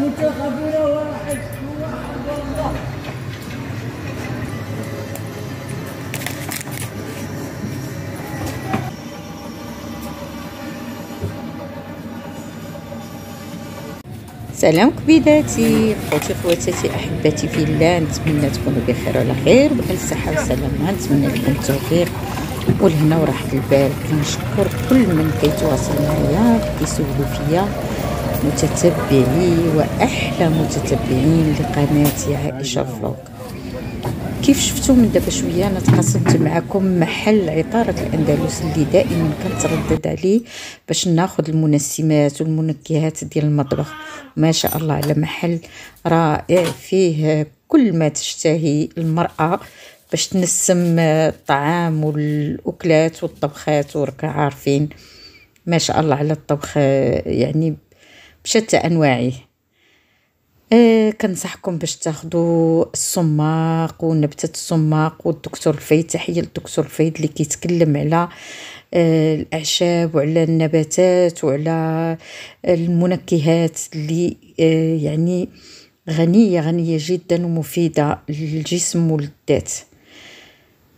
منتخبنا واحد واحد والله سلام كبيداتي خوتي خواتاتي احباتي في الله نتمنى تكونوا بخير وعلى خير بالف صحه وسلامه نتمنى لكم التوفيق والهنا وراحة البال كنشكر كل من كيتواصل معايا كيسولوا فيا. متتبعي وأحلى متتبعين لقناتي عائشة فلوق كيف شفتوا من دابا شوية؟ أنا تقاسمت معكم محل عطاره الأندلس اللي دائما كنتردد عليه باش ناخذ المنسمات والمنكهات ديال المطبخ. ما شاء الله على محل رائع فيه كل ما تشتهي المرأة باش تنسم الطعام والأكلات والطبخات وراك عارفين ما شاء الله على الطبخ يعني بشتى أنواعه. آه كنصحكم باش تاخدوا الصماق ونبتة الصماق والدكتور الفايد تحية للدكتور الفايد اللي كيتكلم على آه الأعشاب وعلى النباتات وعلى المنكهات اللي آه يعني غنية غنية جدا ومفيدة للجسم والذات.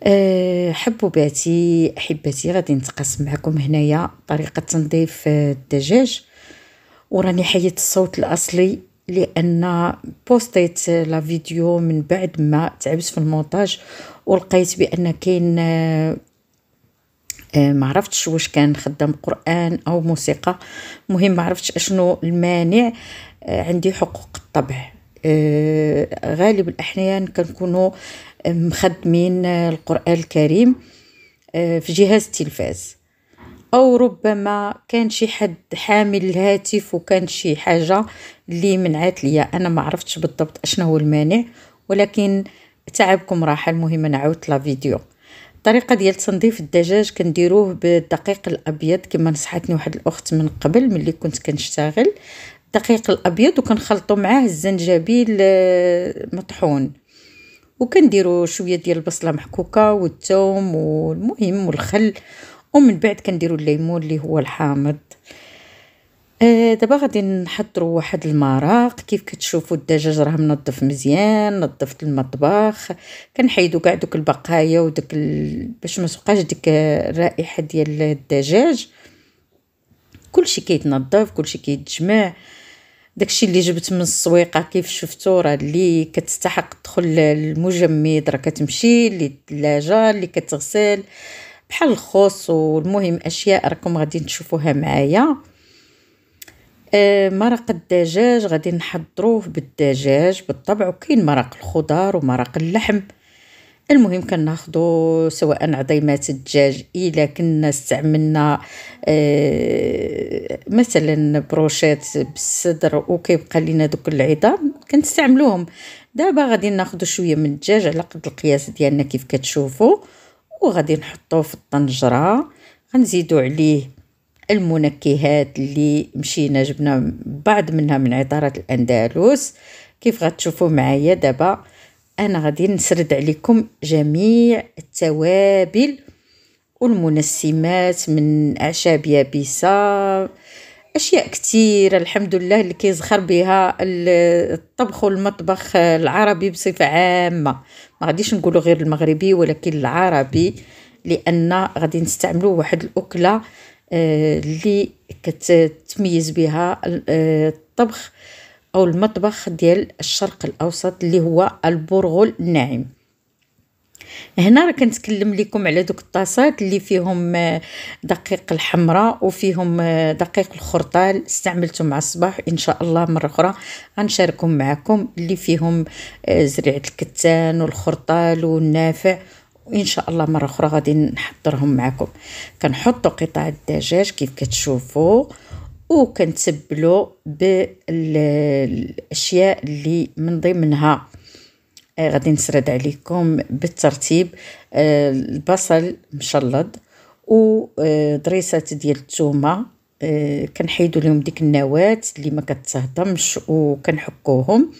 أه حبوباتي أحبتي غادي نتقاسم معكم هنايا طريقة تنظيف الدجاج. وراني حيدت الصوت الأصلي لأن بوستيت la vidéo من بعد ما تعبت في المونتاج ولقيت بأن كاين أه ما عرفتش واش كان خدام قرآن أو موسيقى. مهم ما عرفتش أشنو المانع أه عندي حقوق الطبع. أه غالب الأحيان كنكونوا مخدمين القرآن الكريم في جهاز التلفاز. أو ربما كان شي حد حامل الهاتف وكان شي حاجة اللي منعت ليا. أنا ما عرفتش بالضبط أشنو هو المانع ولكن تعبكم راحه المهم أنا عاودت لا فيديو. الطريقة ديال تنظيف الدجاج كنديروه بالدقيق الأبيض كما نصحتني واحد الأخت من قبل ملي كنت كنشتغل. الدقيق الأبيض وكنخلطوا معاه الزنجبيل مطحون. وكنديروا شوية ديال البصلة محكوكة والثوم والمهم والخل. ومن بعد كنديروا الليمون اللي هو الحامض. آه دابا غادي نحضروا واحد المراق كيف كتشوفوا الدجاج راه منظف مزيان نظفت المطبخ. كنحيدوا كاع دوك البقايا وداك ال... باش ما تبقاش ديك الرائحة ديال الدجاج. كلشي كيتنظف كلشي كيتجمع. داكشي اللي جبت من السويقة كيف شفتوا راه اللي كتستحق تدخل المجمد راه كتمشي للثلاجه اللي كتغسل. بحال الخوص والمهم أشياء راكم غادي تشوفوها معايا. آه مرق الدجاج غادي نحضروه بالدجاج بالطبع وكاين مرق الخضار ومرق اللحم. المهم كناخدو سواء عظيمات الدجاج إلا كنا استعملنا آه مثلا بروشيت بالصدر وكيبقى لينا دوك العظام كنستعملوهم. دابا غادي ناخدو شوية من الدجاج على قد القياس ديالنا كيف كتشوفوا وغادي نحطوه في الطنجرة. غنزيدو عليه المنكهات اللي مشينا جبنا بعض منها من عطاره الأندلس. كيف غتشوفوا معايا دابا؟ أنا غادي نسرد عليكم جميع التوابل والمنسمات من أعشاب يابسة. أشياء كثيره الحمد لله اللي كيزخر بها الطبخ والمطبخ العربي بصفة عامة. ما غاديش نقولوا غير المغربي ولكن العربي لأن غادي نستعملوا واحد الأكلة اللي كتتميز بها الطبخ أو المطبخ ديال الشرق الأوسط اللي هو البرغل الناعم. هنا راه كنتكلم لكم على دوك الطاسات اللي فيهم دقيق الحمراء وفيهم دقيق الخرطال. استعملته مع الصباح إن شاء الله مرة أخرى غنشاركهم معكم اللي فيهم زريعة الكتان والخرطال والنافع. وإن شاء الله مرة أخرى غادي نحضرهم معكم كنحطوا قطع الدجاج كيف كتشوفوا وكنتبلو بالأشياء اللي من ضمنها. غادي نسرد عليكم بالترتيب. البصل مشلض وضريسات ديال الثومه كنحيدو لهم ديك النواه اللي ما كتهضمش وكنحكوهم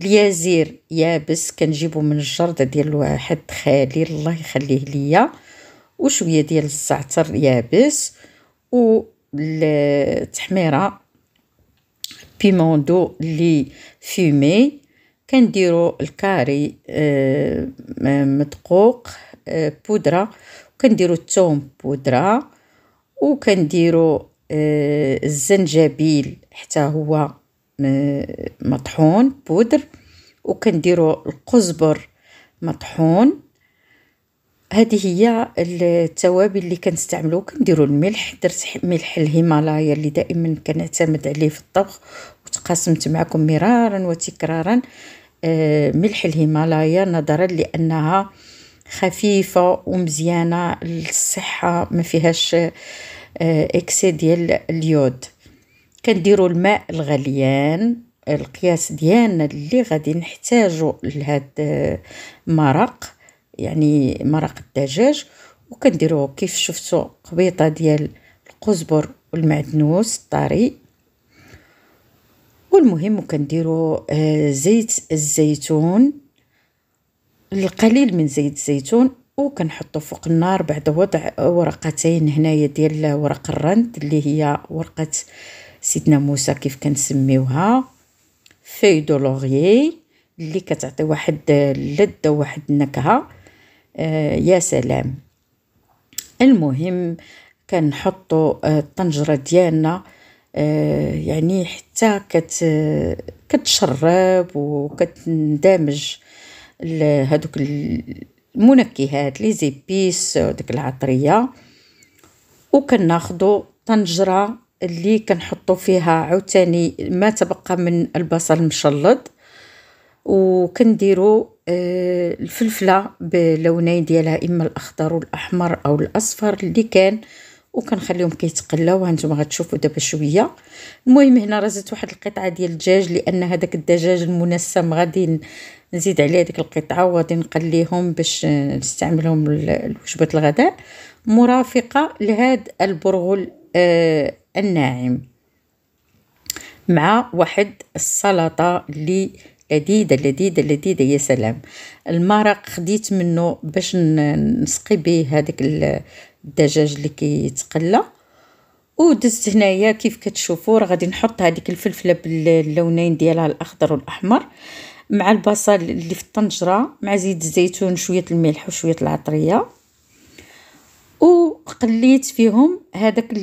اليازير يابس كنجيبو من الجرده ديال واحد خالي الله يخليه ليا. وشوية ديال الزعتر يابس والتحميره piment doux اللي fumé كنديرو الكاري آه مدقوق آه بودرة وكنديرو الثوم بودرة وكنديرو آه الزنجبيل حتى هو مطحون بودر وكنديرو القزبر مطحون. هذه هي التوابل اللي كنستعملو كنديرو الملح درت ملح الهيمالايا اللي دائما كنعتمد عليه في الطبخ وتقاسمت معكم مرارا وتكرارا. ملح الهيمالايا نظرا لأنها خفيفة ومزيانة للصحه ما فيهاش اكسي ديال اليود. كنديرو الماء الغليان القياس ديالنا اللي غادي نحتاجو لهاد المرق يعني مرق الدجاج وكنديرو كيف شفتوا قبيطة ديال القزبر والمعدنوس الطري. والمهم كنديرو آه، زيت الزيتون القليل من زيت الزيتون وكنحطو فوق النار بعد وضع ورقتين هنايا ديال ورق الرند اللي هي ورقة سيدنا موسى كيف كنسميوها feuilles de laurier اللي كتعطي واحد اللذة وواحد النكهة آه يا سلام. المهم كنحطو آه الطنجرة ديالنا يعني حتى كت كتشرب وكتندمج هذوك المنكهات لي زيبيس ديك العطرية. وكناخدو طنجرة اللي كنحطو فيها عاوتاني ما تبقى من البصل المشلض وكنديرو آه الفلفلة بلونين ديالها إما الأخضر والأحمر أو الأصفر اللي كان وكنخليهم كيتقلاو. هانتوما غتشوفوا دابا شوية. المهم هنا رزت واحد القطعة ديال الدجاج لأن هذاك الدجاج المنسم غادي نزيد عليه ديك القطعة وغادي نقليهم باش نستعملهم لوجبه الغداء. مرافقة لهاد البرغل آه الناعم مع واحد السلطة اللي لذيذه لذيذه لذيذه يا سلام. المرق خديت منه باش نسقي به هذاك الدجاج اللي كيتقلى. ودزت هنايا كيف كتشوفوا راه غادي نحط هذيك الفلفلة باللونين ديالها الأخضر والأحمر مع البصل اللي في الطنجرة مع زيت الزيتون شوية الملح وشوية العطرية. وقليت فيهم هذاك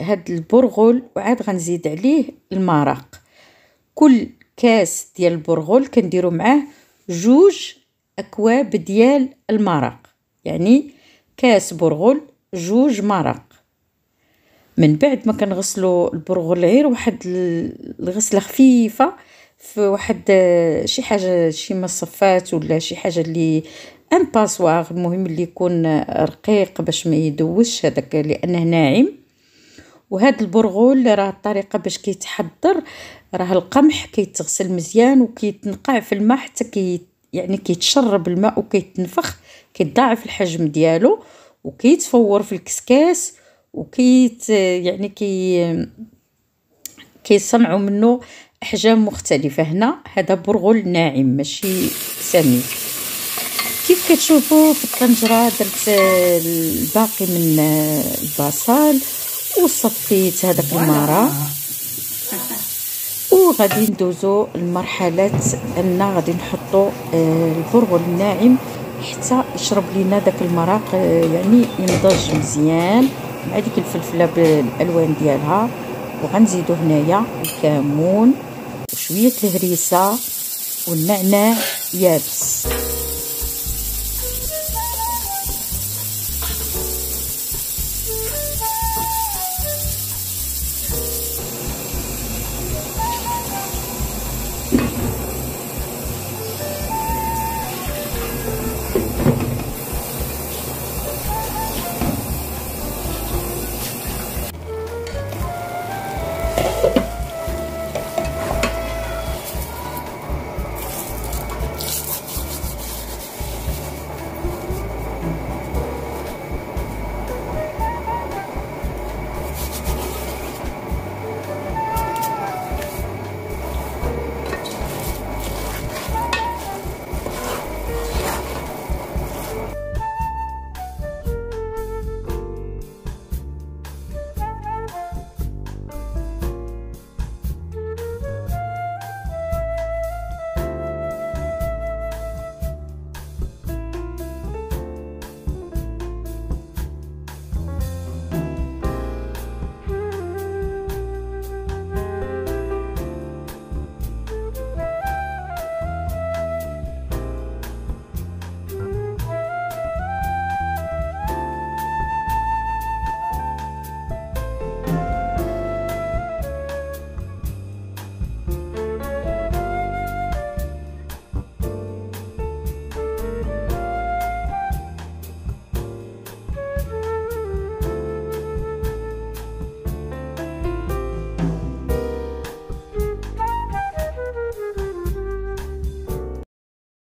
هاد البرغل وعاد غنزيد عليه المرق. كل كاس ديال البرغل كنديرو معاه جوج أكواب ديال المرق. يعني كاس برغل جوج مرق من بعد ما كنغسلو البرغل غير واحد الغسلة خفيفة في واحد شي حاجة شي مصفات ولا شي حاجة اللي ان باسواغ المهم اللي يكون رقيق باش ما يدوش هذاك لأنه ناعم. وهاد البرغول راه الطريقة باش كيتحضر راه القمح كيتغسل مزيان وكيتنقع في الماء حتى يعني كيتشرب الماء وكيتنفخ كيتضاعف الحجم ديالو وكيتفور في الكسكاس وكيت يعني كي كيصنعوا منه أحجام مختلفة. هنا هذا برغل ناعم ماشي سميك كيف كتشوفوا في الطنجره درت الباقي من البصل وصفيت هذاك المرق وغادي ندوزو لمرحلة أن غادي نحطو آه، البرغل الناعم حتى يشرب لينا داك المرق آه، يعني ينضج مزيان. مع ديك الفلفلة بالألوان ديالها وغنزيدو هنايا الكمون وشويه الهريسة والنعناع يابس.